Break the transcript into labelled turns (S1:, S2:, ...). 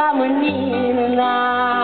S1: I'm a da menina.